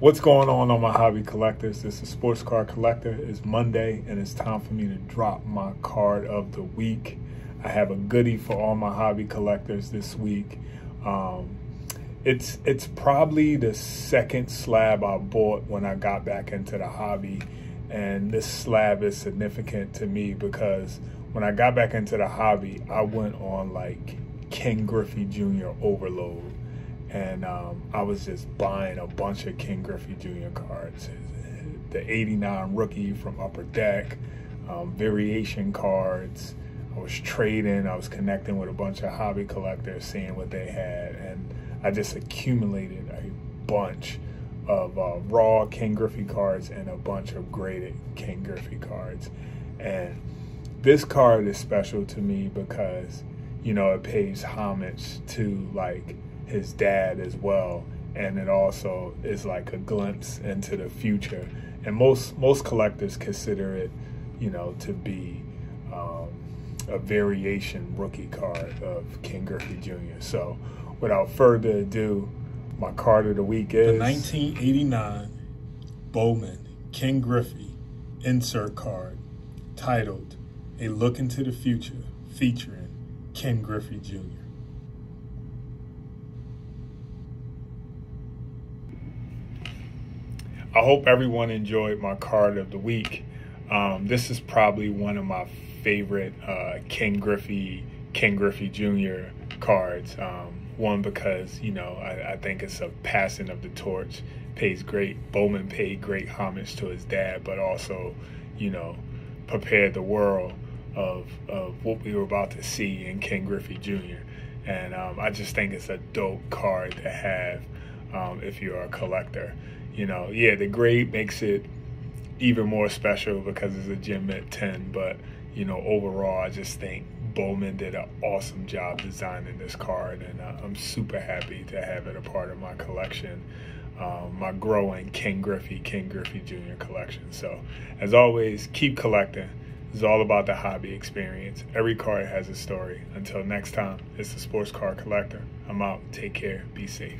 What's going on on my hobby collectors? This is Sports Card Collector. It's Monday and it's time for me to drop my card of the week. I have a goodie for all my hobby collectors this week. Um, it's it's probably the second slab I bought when I got back into the hobby, and this slab is significant to me because when I got back into the hobby, I went on like Ken Griffey Jr. overload and um, I was just buying a bunch of Ken Griffey Jr. cards. The 89 rookie from Upper Deck, um, variation cards. I was trading, I was connecting with a bunch of hobby collectors, seeing what they had, and I just accumulated a bunch of uh, raw Ken Griffey cards and a bunch of graded Ken Griffey cards. And this card is special to me because, you know, it pays homage to like his dad as well and it also is like a glimpse into the future and most most collectors consider it you know to be um, a variation rookie card of Ken Griffey Jr. So without further ado my card of the week is the 1989 Bowman Ken Griffey insert card titled A Look into the Future featuring Ken Griffey Jr. I hope everyone enjoyed my card of the week. Um, this is probably one of my favorite uh, Ken Griffey, Ken Griffey Jr. cards. Um, one because you know I, I, think it's a passing of the torch. Pays great. Bowman paid great homage to his dad, but also, you know, prepared the world of of what we were about to see in Ken Griffey Jr. And um, I just think it's a dope card to have um, if you're a collector you know, yeah, the grade makes it even more special because it's a gem at 10. But, you know, overall, I just think Bowman did an awesome job designing this card. And uh, I'm super happy to have it a part of my collection, um, my growing Ken Griffey, Ken Griffey Jr. collection. So, as always, keep collecting. It's all about the hobby experience. Every card has a story. Until next time, it's the Sports Card Collector. I'm out. Take care. Be safe.